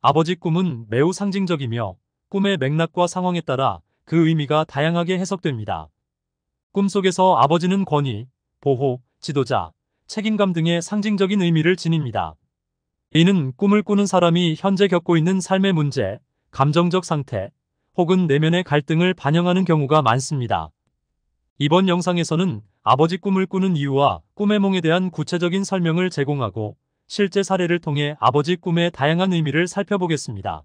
아버지 꿈은 매우 상징적이며 꿈의 맥락과 상황에 따라 그 의미가 다양하게 해석됩니다. 꿈속에서 아버지는 권위, 보호, 지도자, 책임감 등의 상징적인 의미를 지닙니다. 이는 꿈을 꾸는 사람이 현재 겪고 있는 삶의 문제, 감정적 상태, 혹은 내면의 갈등을 반영하는 경우가 많습니다. 이번 영상에서는 아버지 꿈을 꾸는 이유와 꿈의 몽에 대한 구체적인 설명을 제공하고 실제 사례를 통해 아버지 꿈의 다양한 의미를 살펴보겠습니다.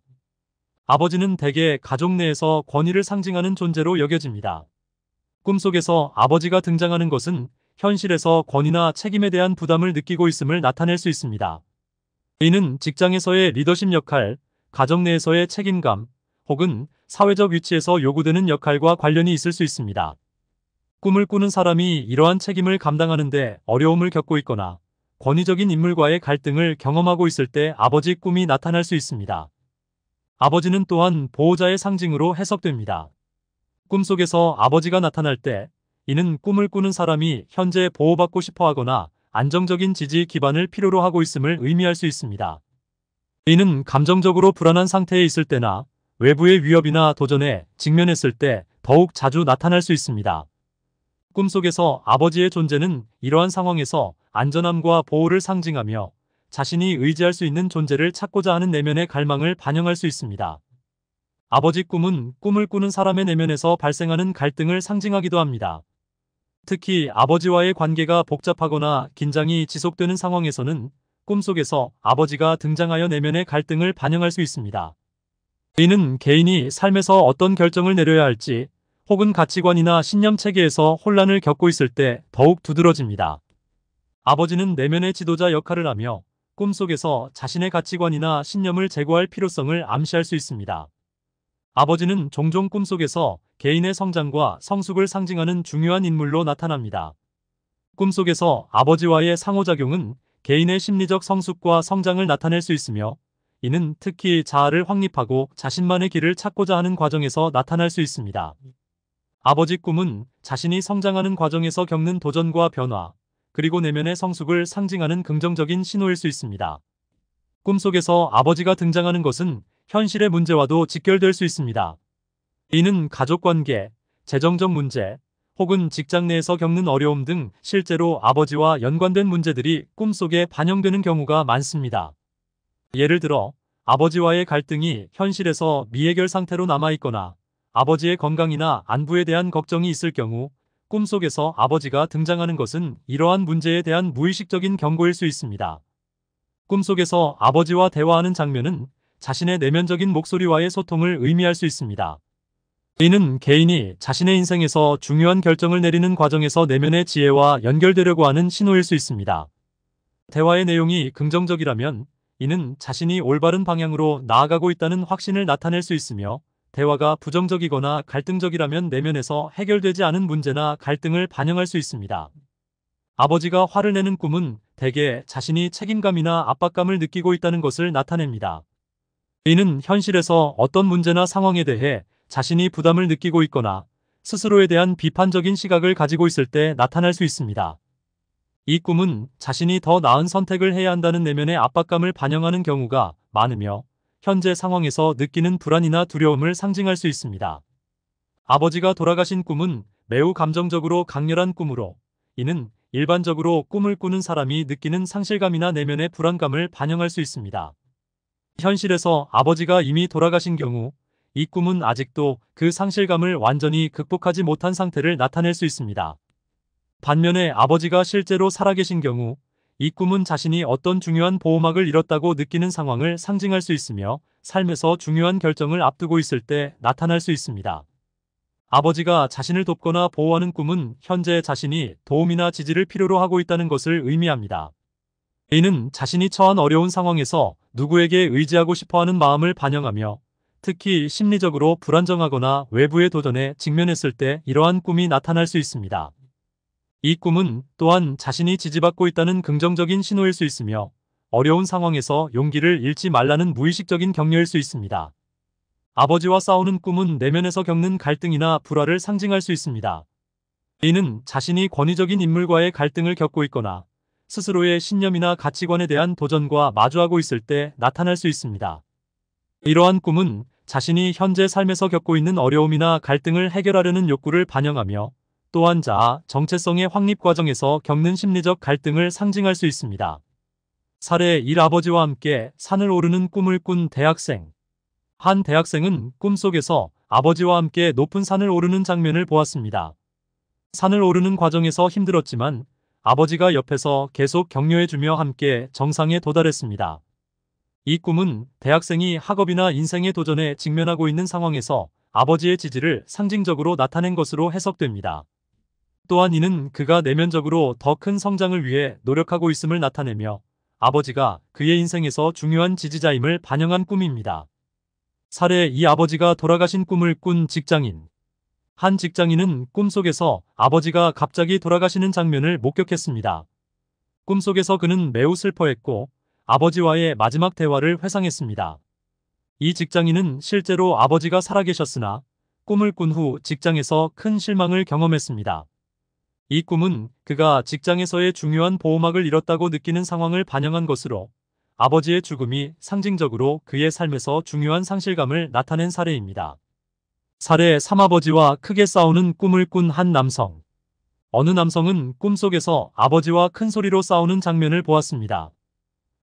아버지는 대개 가족 내에서 권위를 상징하는 존재로 여겨집니다. 꿈속에서 아버지가 등장하는 것은 현실에서 권위나 책임에 대한 부담을 느끼고 있음을 나타낼 수 있습니다. 이는 직장에서의 리더십 역할, 가정 내에서의 책임감, 혹은 사회적 위치에서 요구되는 역할과 관련이 있을 수 있습니다. 꿈을 꾸는 사람이 이러한 책임을 감당하는데 어려움을 겪고 있거나 권위적인 인물과의 갈등을 경험하고 있을 때 아버지 꿈이 나타날 수 있습니다. 아버지는 또한 보호자의 상징으로 해석됩니다. 꿈속에서 아버지가 나타날 때 이는 꿈을 꾸는 사람이 현재 보호받고 싶어 하거나 안정적인 지지 기반을 필요로 하고 있음을 의미할 수 있습니다. 이는 감정적으로 불안한 상태에 있을 때나 외부의 위협이나 도전에 직면했을 때 더욱 자주 나타날 수 있습니다. 꿈속에서 아버지의 존재는 이러한 상황에서 안전함과 보호를 상징하며 자신이 의지할 수 있는 존재를 찾고자 하는 내면의 갈망을 반영할 수 있습니다. 아버지 꿈은 꿈을 꾸는 사람의 내면에서 발생하는 갈등을 상징하기도 합니다. 특히 아버지와의 관계가 복잡하거나 긴장이 지속되는 상황에서는 꿈속에서 아버지가 등장하여 내면의 갈등을 반영할 수 있습니다. 이는 개인이 삶에서 어떤 결정을 내려야 할지 혹은 가치관이나 신념 체계에서 혼란을 겪고 있을 때 더욱 두드러집니다. 아버지는 내면의 지도자 역할을 하며 꿈속에서 자신의 가치관이나 신념을 제고할 필요성을 암시할 수 있습니다. 아버지는 종종 꿈속에서 개인의 성장과 성숙을 상징하는 중요한 인물로 나타납니다. 꿈속에서 아버지와의 상호작용은 개인의 심리적 성숙과 성장을 나타낼 수 있으며 이는 특히 자아를 확립하고 자신만의 길을 찾고자 하는 과정에서 나타날 수 있습니다. 아버지 꿈은 자신이 성장하는 과정에서 겪는 도전과 변화, 그리고 내면의 성숙을 상징하는 긍정적인 신호일 수 있습니다. 꿈속에서 아버지가 등장하는 것은 현실의 문제와도 직결될 수 있습니다. 이는 가족관계, 재정적 문제, 혹은 직장 내에서 겪는 어려움 등 실제로 아버지와 연관된 문제들이 꿈속에 반영되는 경우가 많습니다. 예를 들어 아버지와의 갈등이 현실에서 미해결 상태로 남아있거나 아버지의 건강이나 안부에 대한 걱정이 있을 경우 꿈속에서 아버지가 등장하는 것은 이러한 문제에 대한 무의식적인 경고일 수 있습니다. 꿈속에서 아버지와 대화하는 장면은 자신의 내면적인 목소리와의 소통을 의미할 수 있습니다. 이는 개인이 자신의 인생에서 중요한 결정을 내리는 과정에서 내면의 지혜와 연결되려고 하는 신호일 수 있습니다. 대화의 내용이 긍정적이라면 이는 자신이 올바른 방향으로 나아가고 있다는 확신을 나타낼 수 있으며 대화가 부정적이거나 갈등적이라면 내면에서 해결되지 않은 문제나 갈등을 반영할 수 있습니다. 아버지가 화를 내는 꿈은 대개 자신이 책임감이나 압박감을 느끼고 있다는 것을 나타냅니다. 이는 현실에서 어떤 문제나 상황에 대해 자신이 부담을 느끼고 있거나 스스로에 대한 비판적인 시각을 가지고 있을 때 나타날 수 있습니다. 이 꿈은 자신이 더 나은 선택을 해야 한다는 내면의 압박감을 반영하는 경우가 많으며 현재 상황에서 느끼는 불안이나 두려움을 상징할 수 있습니다. 아버지가 돌아가신 꿈은 매우 감정적으로 강렬한 꿈으로 이는 일반적으로 꿈을 꾸는 사람이 느끼는 상실감이나 내면의 불안감을 반영할 수 있습니다. 현실에서 아버지가 이미 돌아가신 경우 이 꿈은 아직도 그 상실감을 완전히 극복하지 못한 상태를 나타낼 수 있습니다. 반면에 아버지가 실제로 살아계신 경우 이 꿈은 자신이 어떤 중요한 보호막을 잃었다고 느끼는 상황을 상징할 수 있으며 삶에서 중요한 결정을 앞두고 있을 때 나타날 수 있습니다. 아버지가 자신을 돕거나 보호하는 꿈은 현재 자신이 도움이나 지지를 필요로 하고 있다는 것을 의미합니다. 이는 자신이 처한 어려운 상황에서 누구에게 의지하고 싶어하는 마음을 반영하며 특히 심리적으로 불안정하거나 외부의 도전에 직면했을 때 이러한 꿈이 나타날 수 있습니다. 이 꿈은 또한 자신이 지지받고 있다는 긍정적인 신호일 수 있으며 어려운 상황에서 용기를 잃지 말라는 무의식적인 격려일 수 있습니다. 아버지와 싸우는 꿈은 내면에서 겪는 갈등이나 불화를 상징할 수 있습니다. 이는 자신이 권위적인 인물과의 갈등을 겪고 있거나 스스로의 신념이나 가치관에 대한 도전과 마주하고 있을 때 나타날 수 있습니다. 이러한 꿈은 자신이 현재 삶에서 겪고 있는 어려움이나 갈등을 해결하려는 욕구를 반영하며 또한 자아, 정체성의 확립 과정에서 겪는 심리적 갈등을 상징할 수 있습니다. 사례 1 아버지와 함께 산을 오르는 꿈을 꾼 대학생. 한 대학생은 꿈속에서 아버지와 함께 높은 산을 오르는 장면을 보았습니다. 산을 오르는 과정에서 힘들었지만 아버지가 옆에서 계속 격려해주며 함께 정상에 도달했습니다. 이 꿈은 대학생이 학업이나 인생의 도전에 직면하고 있는 상황에서 아버지의 지지를 상징적으로 나타낸 것으로 해석됩니다. 또한 이는 그가 내면적으로 더 큰 성장을 위해 노력하고 있음을 나타내며 아버지가 그의 인생에서 중요한 지지자임을 반영한 꿈입니다. 사례 이 아버지가 돌아가신 꿈을 꾼 직장인. 한 직장인은 꿈속에서 아버지가 갑자기 돌아가시는 장면을 목격했습니다. 꿈속에서 그는 매우 슬퍼했고 아버지와의 마지막 대화를 회상했습니다. 이 직장인은 실제로 아버지가 살아계셨으나 꿈을 꾼 후 직장에서 큰 실망을 경험했습니다. 이 꿈은 그가 직장에서의 중요한 보호막을 잃었다고 느끼는 상황을 반영한 것으로 아버지의 죽음이 상징적으로 그의 삶에서 중요한 상실감을 나타낸 사례입니다. 사례 3아버지와 크게 싸우는 꿈을 꾼 한 남성. 어느 남성은 꿈속에서 아버지와 큰 소리로 싸우는 장면을 보았습니다.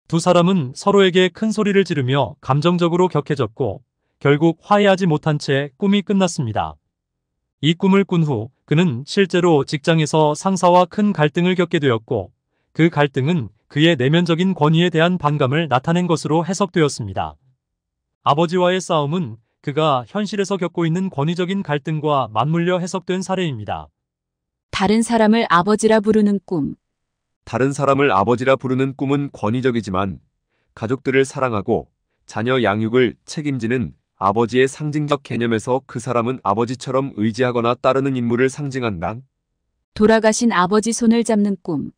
두 사람은 서로에게 큰 소리를 지르며 감정적으로 격해졌고 결국 화해하지 못한 채 꿈이 끝났습니다. 이 꿈을 꾼 후 그는 실제로 직장에서 상사와 큰 갈등을 겪게 되었고 그 갈등은 그의 내면적인 권위에 대한 반감을 나타낸 것으로 해석되었습니다. 아버지와의 싸움은 그가 현실에서 겪고 있는 권위적인 갈등과 맞물려 해석된 사례입니다. 다른 사람을 아버지라 부르는 꿈. 다른 사람을 아버지라 부르는 꿈은 권위적이지만 가족들을 사랑하고 자녀 양육을 책임지는 아버지의 상징적 개념에서 그 사람은 아버지처럼 의지하거나 따르는 인물을 상징한다. 돌아가신 아버지 손을 잡는 꿈.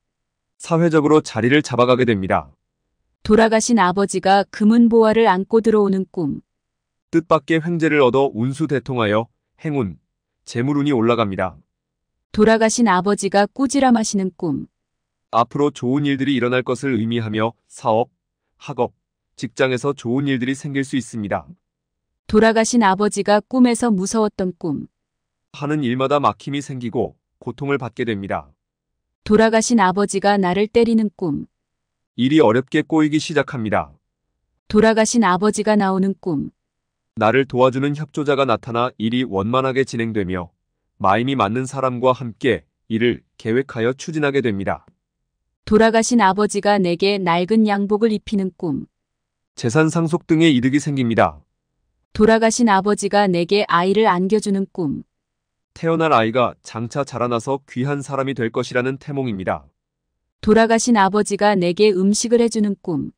사회적으로 자리를 잡아가게 됩니다. 돌아가신 아버지가 금은 보화를 안고 들어오는 꿈. 뜻밖의 횡재를 얻어 운수 대통하여 행운, 재물운이 올라갑니다. 돌아가신 아버지가 꾸지람 하시는 꿈. 앞으로 좋은 일들이 일어날 것을 의미하며 사업, 학업, 직장에서 좋은 일들이 생길 수 있습니다. 돌아가신 아버지가 꿈에서 무서웠던 꿈. 하는 일마다 막힘이 생기고 고통을 받게 됩니다. 돌아가신 아버지가 나를 때리는 꿈. 일이 어렵게 꼬이기 시작합니다. 돌아가신 아버지가 나오는 꿈. 나를 도와주는 협조자가 나타나 일이 원만하게 진행되며 마임이 맞는 사람과 함께 일을 계획하여 추진하게 됩니다. 돌아가신 아버지가 내게 낡은 양복을 입히는 꿈. 재산 상속 등의 이득이 생깁니다. 돌아가신 아버지가 내게 아이를 안겨주는 꿈. 태어날 아이가 장차 자라나서 귀한 사람이 될 것이라는 태몽입니다. 돌아가신 아버지가 내게 음식을 해주는 꿈.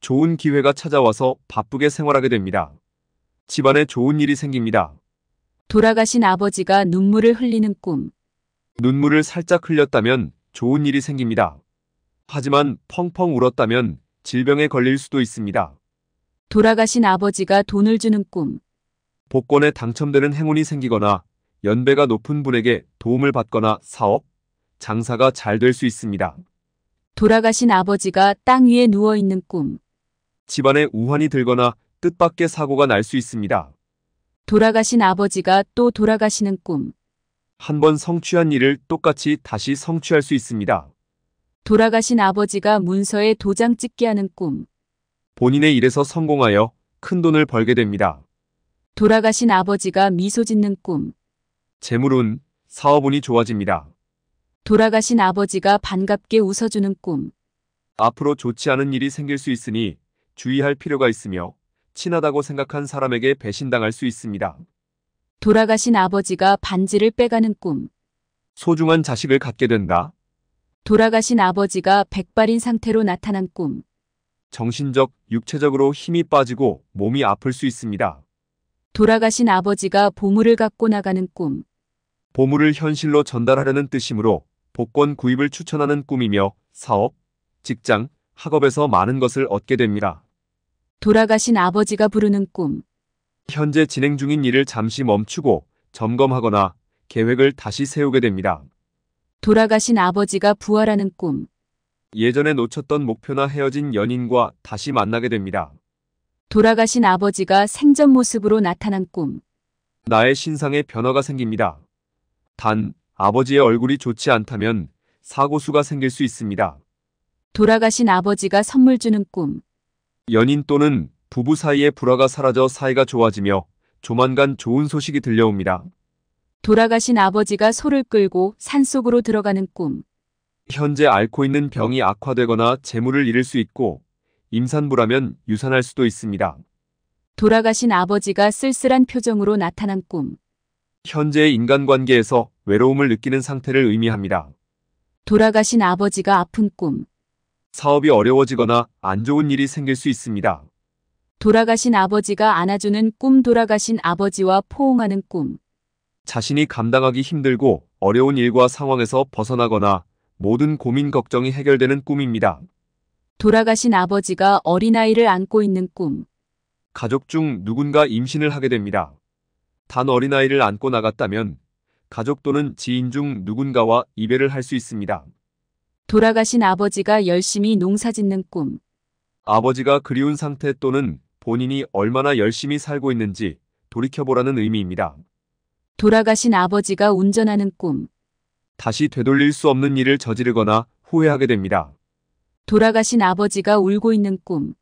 좋은 기회가 찾아와서 바쁘게 생활하게 됩니다. 집안에 좋은 일이 생깁니다. 돌아가신 아버지가 눈물을 흘리는 꿈. 눈물을 살짝 흘렸다면 좋은 일이 생깁니다. 하지만 펑펑 울었다면 질병에 걸릴 수도 있습니다. 돌아가신 아버지가 돈을 주는 꿈. 복권에 당첨되는 행운이 생기거나 연배가 높은 분에게 도움을 받거나 사업, 장사가 잘 될 수 있습니다. 돌아가신 아버지가 땅 위에 누워 있는 꿈. 집안에 우환이 들거나 뜻밖의 사고가 날 수 있습니다. 돌아가신 아버지가 또 돌아가시는 꿈. 한 번 성취한 일을 똑같이 다시 성취할 수 있습니다. 돌아가신 아버지가 문서에 도장 찍게 하는 꿈. 본인의 일에서 성공하여 큰 돈을 벌게 됩니다. 돌아가신 아버지가 미소 짓는 꿈. 재물운, 사업운이 좋아집니다. 돌아가신 아버지가 반갑게 웃어주는 꿈. 앞으로 좋지 않은 일이 생길 수 있으니 주의할 필요가 있으며 친하다고 생각한 사람에게 배신당할 수 있습니다. 돌아가신 아버지가 반지를 빼가는 꿈. 소중한 자식을 갖게 된다. 돌아가신 아버지가 백발인 상태로 나타난 꿈. 정신적, 육체적으로 힘이 빠지고 몸이 아플 수 있습니다. 돌아가신 아버지가 보물을 갖고 나가는 꿈. 보물을 현실로 전달하려는 뜻이므로 복권 구입을 추천하는 꿈이며 사업, 직장, 학업에서 많은 것을 얻게 됩니다. 돌아가신 아버지가 부르는 꿈. 현재 진행 중인 일을 잠시 멈추고 점검하거나 계획을 다시 세우게 됩니다. 돌아가신 아버지가 부활하는 꿈. 예전에 놓쳤던 목표나 헤어진 연인과 다시 만나게 됩니다. 돌아가신 아버지가 생전 모습으로 나타난 꿈. 나의 신상에 변화가 생깁니다. 단, 아버지의 얼굴이 좋지 않다면 사고수가 생길 수 있습니다. 돌아가신 아버지가 선물 주는 꿈. 연인 또는 부부 사이의 불화가 사라져 사이가 좋아지며 조만간 좋은 소식이 들려옵니다. 돌아가신 아버지가 소를 끌고 산속으로 들어가는 꿈. 현재 앓고 있는 병이 악화되거나 재물을 잃을 수 있고 임산부라면 유산할 수도 있습니다. 돌아가신 아버지가 쓸쓸한 표정으로 나타난 꿈. 현재의 인간관계에서 외로움을 느끼는 상태를 의미합니다. 돌아가신 아버지가 아픈 꿈. 사업이 어려워지거나 안 좋은 일이 생길 수 있습니다. 돌아가신 아버지가 안아주는 꿈. 돌아가신 아버지와 포옹하는 꿈. 자신이 감당하기 힘들고 어려운 일과 상황에서 벗어나거나 모든 고민 걱정이 해결되는 꿈입니다. 돌아가신 아버지가 어린아이를 안고 있는 꿈. 가족 중 누군가 임신을 하게 됩니다. 단 어린아이를 안고 나갔다면 가족 또는 지인 중 누군가와 이별을 할 수 있습니다. 돌아가신 아버지가 열심히 농사 짓는 꿈. 아버지가 그리운 상태 또는 본인이 얼마나 열심히 살고 있는지 돌이켜보라는 의미입니다. 돌아가신 아버지가 운전하는 꿈. 다시 되돌릴 수 없는 일을 저지르거나 후회하게 됩니다. 돌아가신 아버지가 울고 있는 꿈.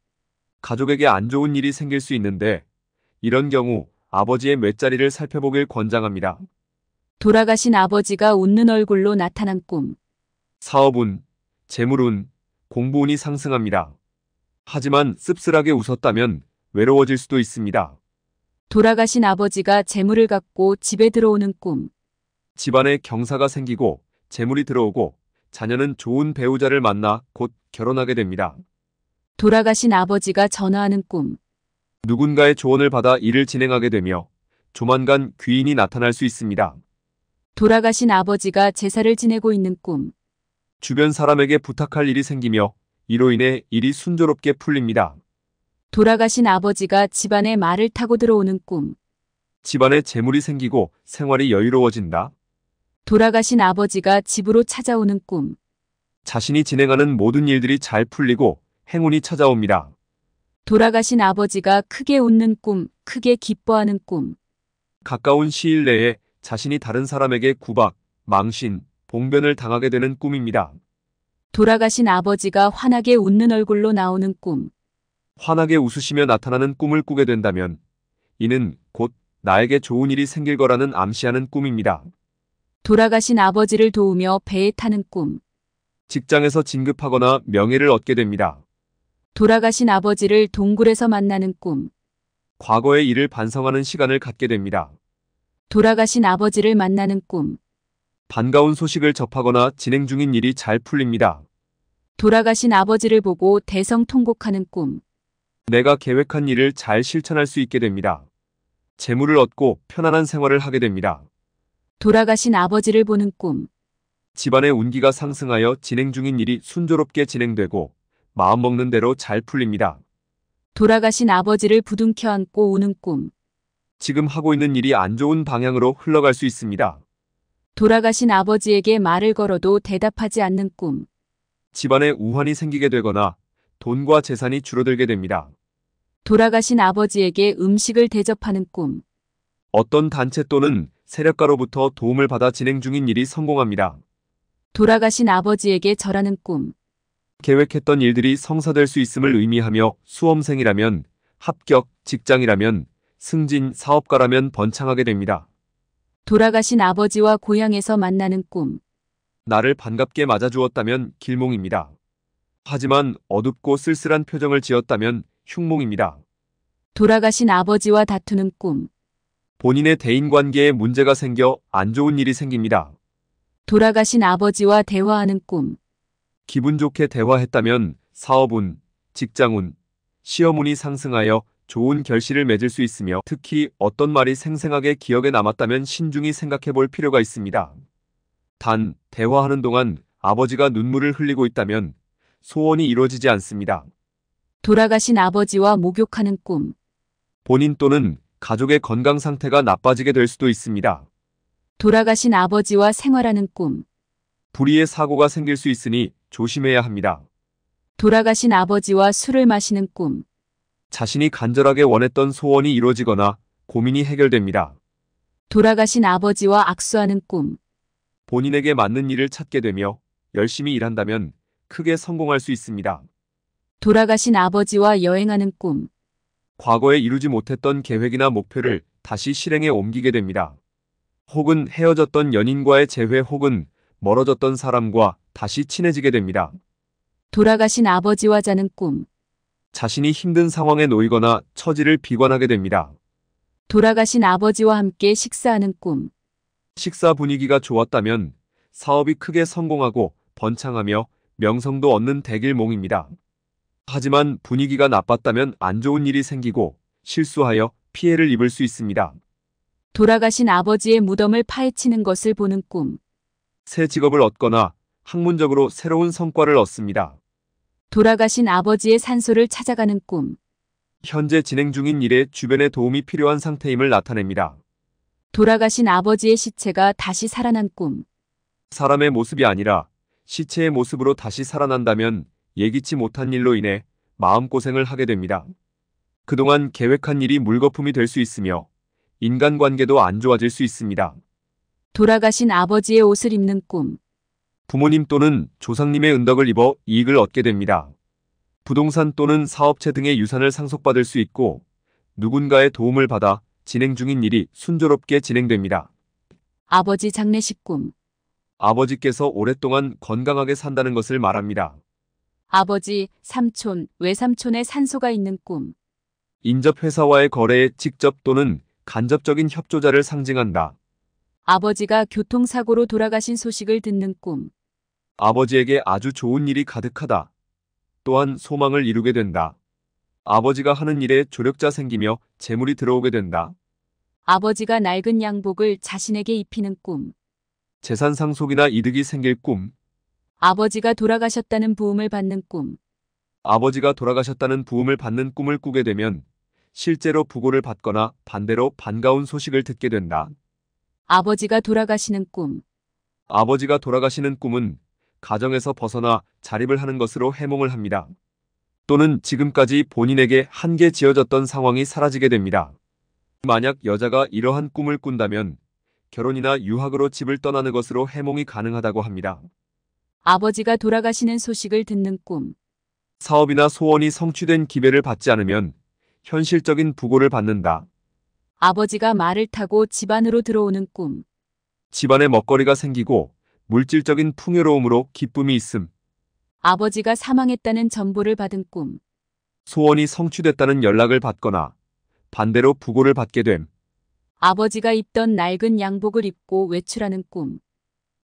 가족에게 안 좋은 일이 생길 수 있는데 이런 경우 아버지의 맷자리를 살펴보길 권장합니다. 돌아가신 아버지가 웃는 얼굴로 나타난 꿈. 사업운, 재물운, 공부운이 상승합니다. 하지만 씁쓸하게 웃었다면 외로워질 수도 있습니다. 돌아가신 아버지가 재물을 갖고 집에 들어오는 꿈. 집안에 경사가 생기고 재물이 들어오고 자녀는 좋은 배우자를 만나 곧 결혼하게 됩니다. 돌아가신 아버지가 전화하는 꿈. 누군가의 조언을 받아 일을 진행하게 되며 조만간 귀인이 나타날 수 있습니다. 돌아가신 아버지가 제사를 지내고 있는 꿈. 주변 사람에게 부탁할 일이 생기며 이로 인해 일이 순조롭게 풀립니다. 돌아가신 아버지가 집안에 말을 타고 들어오는 꿈. 집안에 재물이 생기고 생활이 여유로워진다. 돌아가신 아버지가 집으로 찾아오는 꿈. 자신이 진행하는 모든 일들이 잘 풀리고 행운이 찾아옵니다. 돌아가신 아버지가 크게 웃는 꿈, 크게 기뻐하는 꿈. 가까운 시일 내에 자신이 다른 사람에게 구박, 망신, 봉변을 당하게 되는 꿈입니다. 돌아가신 아버지가 환하게 웃는 얼굴로 나오는 꿈. 환하게 웃으시며 나타나는 꿈을 꾸게 된다면 이는 곧 나에게 좋은 일이 생길 거라는 암시하는 꿈입니다. 돌아가신 아버지를 도우며 배에 타는 꿈. 직장에서 진급하거나 명예를 얻게 됩니다. 돌아가신 아버지를 동굴에서 만나는 꿈. 과거의 일을 반성하는 시간을 갖게 됩니다. 돌아가신 아버지를 만나는 꿈. 반가운 소식을 접하거나 진행 중인 일이 잘 풀립니다. 돌아가신 아버지를 보고 대성통곡하는 꿈. 내가 계획한 일을 잘 실천할 수 있게 됩니다. 재물을 얻고 편안한 생활을 하게 됩니다. 돌아가신 아버지를 보는 꿈. 집안의 운기가 상승하여 진행 중인 일이 순조롭게 진행되고 마음먹는 대로 잘 풀립니다. 돌아가신 아버지를 부둥켜 안고 우는 꿈. 지금 하고 있는 일이 안 좋은 방향으로 흘러갈 수 있습니다. 돌아가신 아버지에게 말을 걸어도 대답하지 않는 꿈. 집안에 우환이 생기게 되거나 돈과 재산이 줄어들게 됩니다. 돌아가신 아버지에게 음식을 대접하는 꿈. 어떤 단체 또는 세력가로부터 도움을 받아 진행 중인 일이 성공합니다. 돌아가신 아버지에게 절하는 꿈. 계획했던 일들이 성사될 수 있음을 의미하며 수험생이라면 합격, 직장이라면 승진, 사업가라면 번창하게 됩니다. 돌아가신 아버지와 고향에서 만나는 꿈. 나를 반갑게 맞아주었다면 길몽입니다. 하지만 어둡고 쓸쓸한 표정을 지었다면 흉몽입니다. 돌아가신 아버지와 다투는 꿈. 본인의 대인관계에 문제가 생겨 안 좋은 일이 생깁니다. 돌아가신 아버지와 대화하는 꿈. 기분 좋게 대화했다면 사업운, 직장운, 시험운이 상승하여 좋은 결실을 맺을 수 있으며 특히 어떤 말이 생생하게 기억에 남았다면 신중히 생각해 볼 필요가 있습니다. 단, 대화하는 동안 아버지가 눈물을 흘리고 있다면 소원이 이루어지지 않습니다. 돌아가신 아버지와 목욕하는 꿈. 본인 또는 가족의 건강 상태가 나빠지게 될 수도 있습니다. 돌아가신 아버지와 생활하는 꿈. 불의의 사고가 생길 수 있으니 조심해야 합니다. 돌아가신 아버지와 술을 마시는 꿈. 자신이 간절하게 원했던 소원이 이루어지거나 고민이 해결됩니다. 돌아가신 아버지와 악수하는 꿈. 본인에게 맞는 일을 찾게 되며 열심히 일한다면 크게 성공할 수 있습니다. 돌아가신 아버지와 여행하는 꿈. 과거에 이루지 못했던 계획이나 목표를 다시 실행에 옮기게 됩니다. 혹은 헤어졌던 연인과의 재회 혹은 멀어졌던 사람과 다시 친해지게 됩니다. 돌아가신 아버지와 자는 꿈. 자신이 힘든 상황에 놓이거나 처지를 비관하게 됩니다. 돌아가신 아버지와 함께 식사하는 꿈. 식사 분위기가 좋았다면 사업이 크게 성공하고 번창하며 명성도 얻는 대길몽입니다. 하지만 분위기가 나빴다면 안 좋은 일이 생기고 실수하여 피해를 입을 수 있습니다. 돌아가신 아버지의 무덤을 파헤치는 것을 보는 꿈. 새 직업을 얻거나 학문적으로 새로운 성과를 얻습니다. 돌아가신 아버지의 산소를 찾아가는 꿈. 현재 진행 중인 일에 주변의 도움이 필요한 상태임을 나타냅니다. 돌아가신 아버지의 시체가 다시 살아난 꿈. 사람의 모습이 아니라 시체의 모습으로 다시 살아난다면 예기치 못한 일로 인해 마음고생을 하게 됩니다. 그동안 계획한 일이 물거품이 될 수 있으며 인간관계도 안 좋아질 수 있습니다. 돌아가신 아버지의 옷을 입는 꿈. 부모님 또는 조상님의 은덕을 입어 이익을 얻게 됩니다. 부동산 또는 사업체 등의 유산을 상속받을 수 있고 누군가의 도움을 받아 진행 중인 일이 순조롭게 진행됩니다. 아버지 장례식 꿈. 아버지께서 오랫동안 건강하게 산다는 것을 말합니다. 아버지, 삼촌, 외삼촌의 산소가 있는 꿈. 인접 회사와의 거래에 직접 또는 간접적인 협조자를 상징한다. 아버지가 교통사고로 돌아가신 소식을 듣는 꿈. 아버지에게 아주 좋은 일이 가득하다. 또한 소망을 이루게 된다. 아버지가 하는 일에 조력자 생기며 재물이 들어오게 된다. 아버지가 낡은 양복을 자신에게 입히는 꿈. 재산 상속이나 이득이 생길 꿈. 아버지가 돌아가셨다는 부음을 받는 꿈. 아버지가 돌아가셨다는 부음을 받는 꿈을 꾸게 되면 실제로 부고를 받거나 반대로 반가운 소식을 듣게 된다. 아버지가 돌아가시는 꿈. 아버지가 돌아가시는 꿈은 가정에서 벗어나 자립을 하는 것으로 해몽을 합니다. 또는 지금까지 본인에게 한계 지어졌던 상황이 사라지게 됩니다. 만약 여자가 이러한 꿈을 꾼다면 결혼이나 유학으로 집을 떠나는 것으로 해몽이 가능하다고 합니다. 아버지가 돌아가시는 소식을 듣는 꿈. 사업이나 소원이 성취된 기회를 받지 않으면 현실적인 부고를 받는다. 아버지가 말을 타고 집 안으로 들어오는 꿈. 집안에 먹거리가 생기고 물질적인 풍요로움으로 기쁨이 있음. 아버지가 사망했다는 전보를 받은 꿈. 소원이 성취됐다는 연락을 받거나 반대로 부고를 받게 됨. 아버지가 입던 낡은 양복을 입고 외출하는 꿈.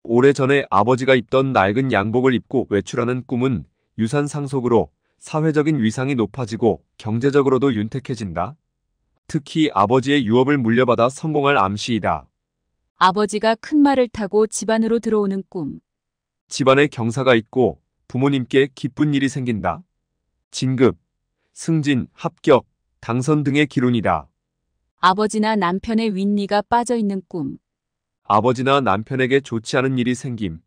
오래전에 아버지가 입던 낡은 양복을 입고 외출하는 꿈은 유산 상속으로 사회적인 위상이 높아지고 경제적으로도 윤택해진다. 특히 아버지의 유업을 물려받아 성공할 암시이다. 아버지가 큰 말을 타고 집 안으로 들어오는 꿈. 집안에 경사가 있고 부모님께 기쁜 일이 생긴다. 진급, 승진, 합격, 당선 등의 기론이다. 아버지나 남편의 윗니가 빠져 있는 꿈. 아버지나 남편에게 좋지 않은 일이 생김.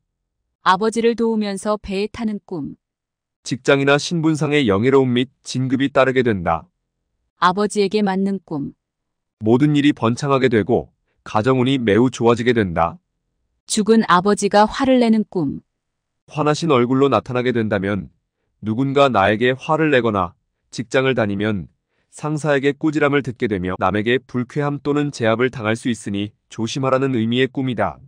아버지를 도우면서 배에 타는 꿈. 직장이나 신분상의 영예로움 및 진급이 따르게 된다. 아버지에게 맞는 꿈. 모든 일이 번창하게 되고 가정운이 매우 좋아지게 된다. 죽은 아버지가 화를 내는 꿈. 화나신 얼굴로 나타나게 된다면 누군가 나에게 화를 내거나 직장을 다니면 상사에게 꾸지람을 듣게 되며 남에게 불쾌함 또는 제압을 당할 수 있으니 조심하라는 의미의 꿈이다.